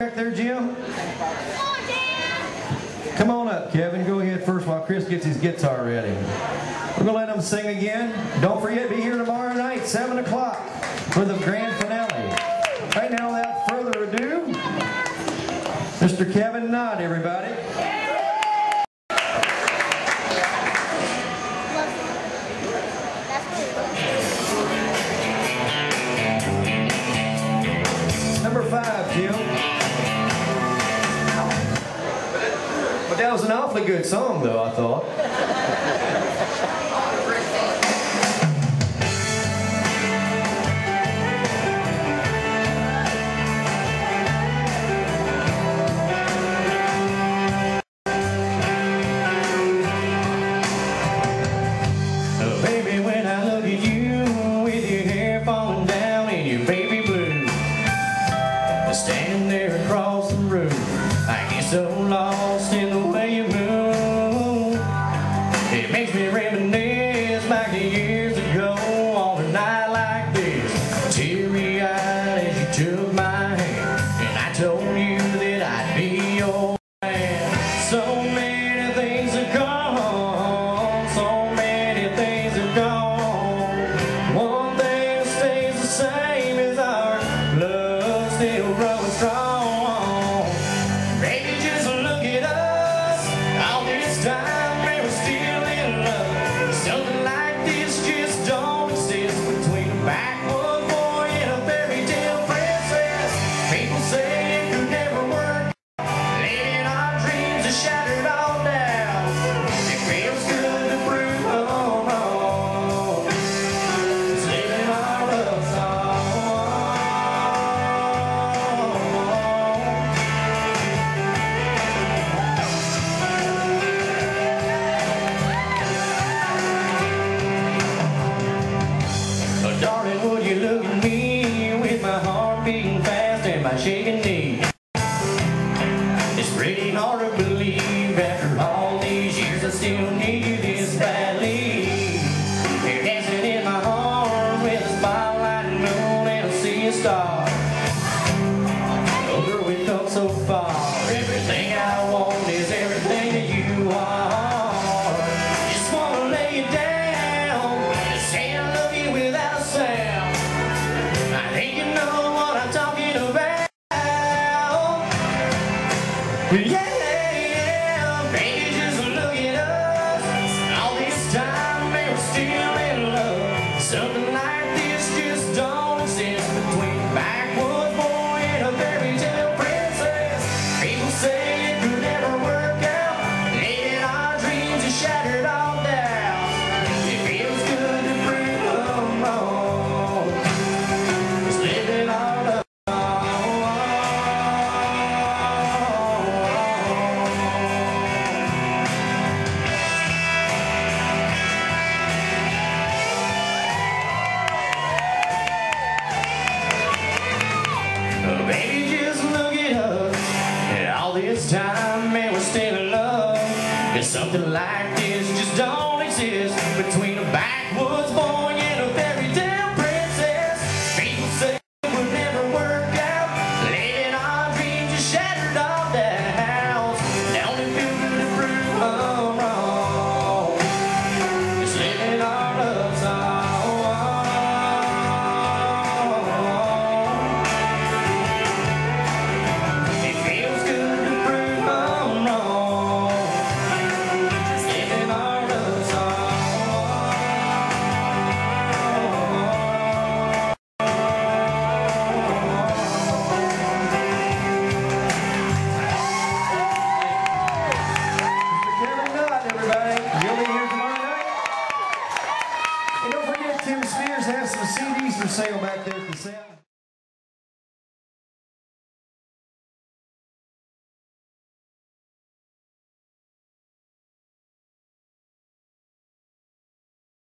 Back there, Jim. Come on up, Kevin. Go ahead first while Chris gets his guitar ready. We're going to let him sing again. Don't forget, be here tomorrow night, 7 o'clock, for the grand finale. Right now, without further ado, Mr. Kevin Knott, everybody. Number five, Jim. was an awfully good song, though, I thought. makes me reminisce back to years ago on a night like this. Teary eyed as you took my yeah. this time and we're still in love. Cause something like this just don't exist between sale back there for sale.